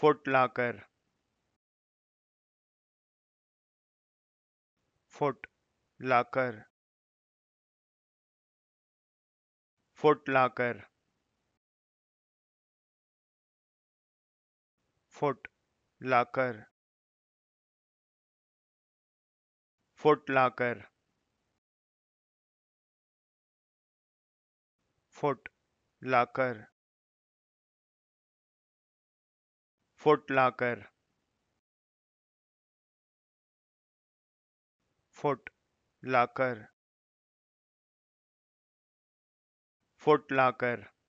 Foot लाकर। फुट लाकर। फुट लाकर। फुट लाकर। फुट लाकर। फुट लाकर। फुट लाकर। फुट लाकर। फुट लाकर।